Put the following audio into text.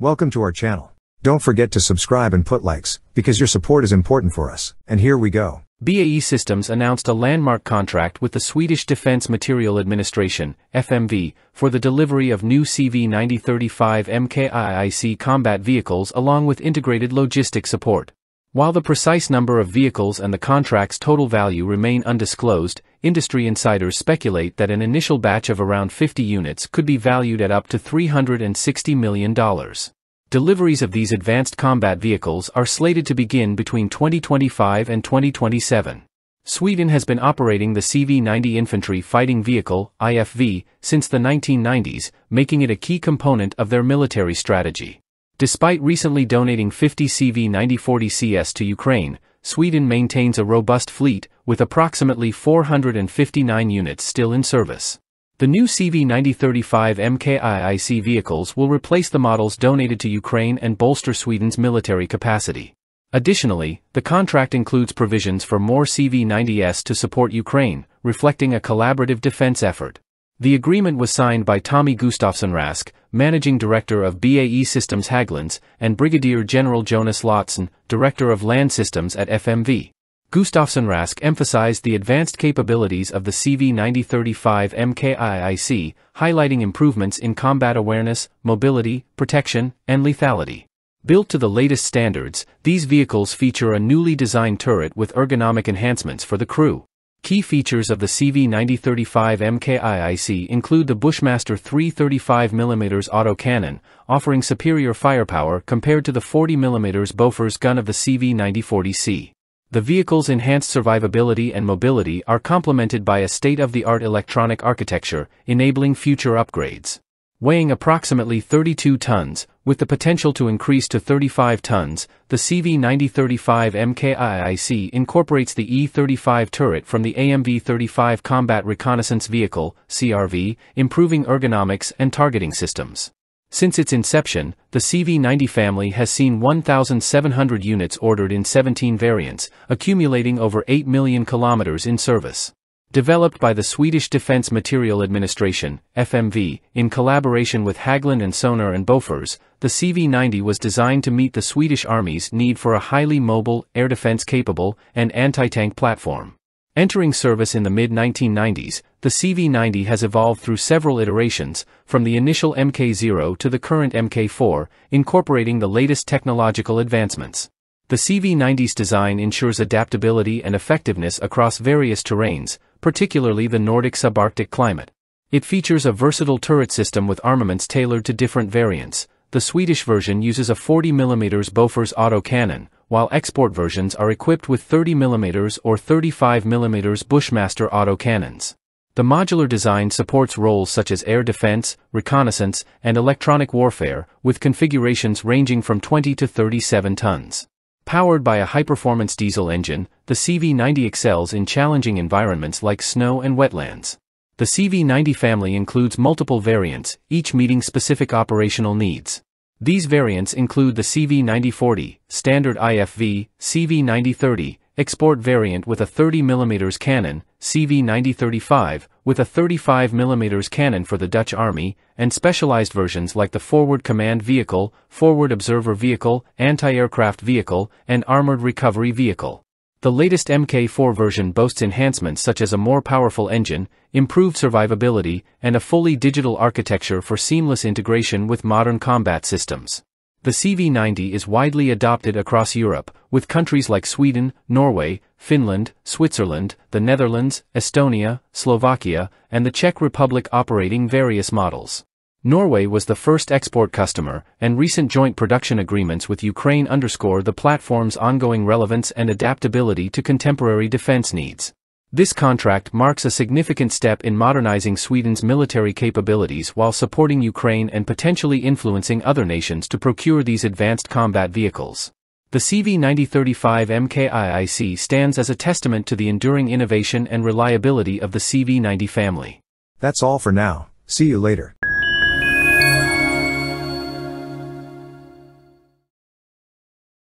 Welcome to our channel. Don't forget to subscribe and put likes, because your support is important for us. And here we go. BAE Systems announced a landmark contract with the Swedish Defence Material Administration, FMV, for the delivery of new CV-9035 MKIIC combat vehicles along with integrated logistic support. While the precise number of vehicles and the contract's total value remain undisclosed, industry insiders speculate that an initial batch of around 50 units could be valued at up to $360 million. Deliveries of these advanced combat vehicles are slated to begin between 2025 and 2027. Sweden has been operating the CV-90 Infantry Fighting Vehicle, IFV, since the 1990s, making it a key component of their military strategy. Despite recently donating 50 CV-9040CS to Ukraine, Sweden maintains a robust fleet, with approximately 459 units still in service. The new CV-9035 MKIIC vehicles will replace the models donated to Ukraine and bolster Sweden's military capacity. Additionally, the contract includes provisions for more CV-90S to support Ukraine, reflecting a collaborative defense effort. The agreement was signed by Tommy Gustafsson Rask, Managing Director of BAE Systems Hägglunds, and Brigadier General Jonas Lotsson, Director of Land Systems at FMV. Gustafsson Rask emphasized the advanced capabilities of the CV-9035 MKIIC, highlighting improvements in combat awareness, mobility, protection, and lethality. Built to the latest standards, these vehicles feature a newly designed turret with ergonomic enhancements for the crew. Key features of the CV-9035 MKIIC include the Bushmaster 335mm autocannon, offering superior firepower compared to the 40mm Bofors gun of the CV-9040C. The vehicle's enhanced survivability and mobility are complemented by a state-of-the-art electronic architecture, enabling future upgrades weighing approximately 32 tons, with the potential to increase to 35 tons, the CV-9035 MKIIC incorporates the E-35 turret from the AMV-35 Combat Reconnaissance Vehicle, CRV, improving ergonomics and targeting systems. Since its inception, the CV-90 family has seen 1,700 units ordered in 17 variants, accumulating over 8 million kilometers in service. Developed by the Swedish Defence Material Administration, FMV, in collaboration with Hägglund and Söner and Bofors, the CV-90 was designed to meet the Swedish Army's need for a highly mobile, air defense capable, and anti-tank platform. Entering service in the mid-1990s, the CV-90 has evolved through several iterations, from the initial Mk0 to the current Mk4, incorporating the latest technological advancements. The CV-90's design ensures adaptability and effectiveness across various terrains, particularly the Nordic subarctic climate. It features a versatile turret system with armaments tailored to different variants. The Swedish version uses a 40mm Bofors autocannon, while export versions are equipped with 30mm or 35mm Bushmaster autocannons. The modular design supports roles such as air defense, reconnaissance, and electronic warfare, with configurations ranging from 20 to 37 tons. Powered by a high-performance diesel engine, the CV90 excels in challenging environments like snow and wetlands. The CV90 family includes multiple variants, each meeting specific operational needs. These variants include the CV9040, Standard IFV, CV9030, export variant with a 30mm cannon, CV9035, with a 35mm cannon for the Dutch Army, and specialized versions like the Forward Command Vehicle, Forward Observer Vehicle, Anti-Aircraft Vehicle, and Armored Recovery Vehicle. The latest Mk4 version boasts enhancements such as a more powerful engine, improved survivability, and a fully digital architecture for seamless integration with modern combat systems. The CV90 is widely adopted across Europe, with countries like Sweden, Norway, Finland, Switzerland, the Netherlands, Estonia, Slovakia, and the Czech Republic operating various models. Norway was the first export customer, and recent joint production agreements with Ukraine underscore the platform's ongoing relevance and adaptability to contemporary defense needs. This contract marks a significant step in modernizing Sweden's military capabilities while supporting Ukraine and potentially influencing other nations to procure these advanced combat vehicles. The CV9035 MKIIC stands as a testament to the enduring innovation and reliability of the CV90 family. That's all for now. See you later.